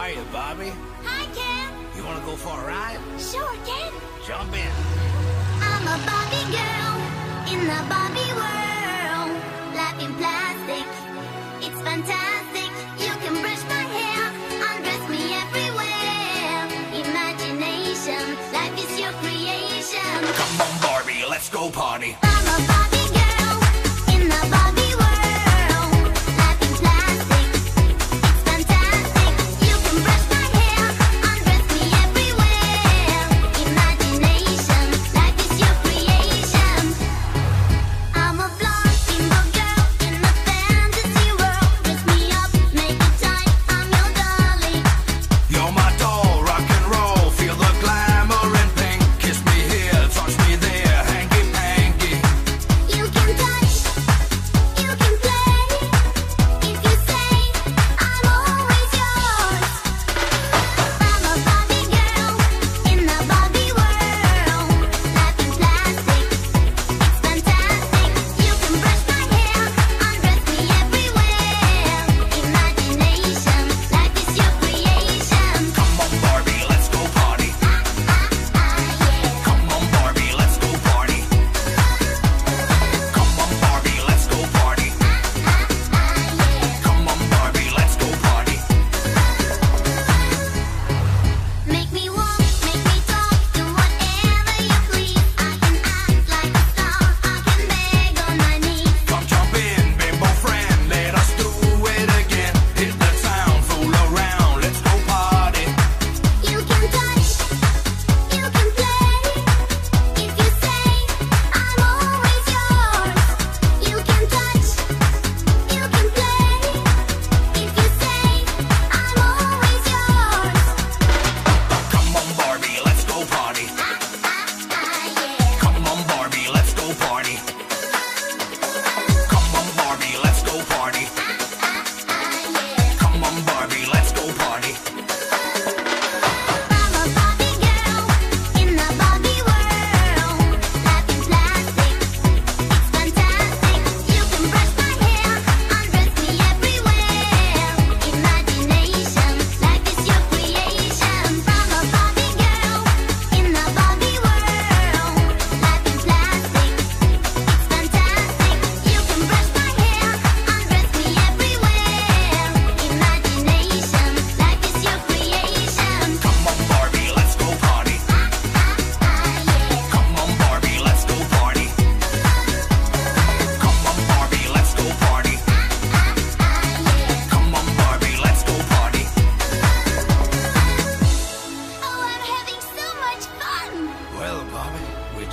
Hiya, Barbie. Hi, Ken. You want to go for a ride? Sure, Ken. Jump in. I'm a Barbie girl in the Barbie world. laughing plastic, it's fantastic. You can brush my hair, undress me everywhere. Imagination, life is your creation. Come on, Barbie, let's go party. Bye.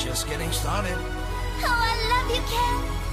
just getting started. Oh, I love you, Ken.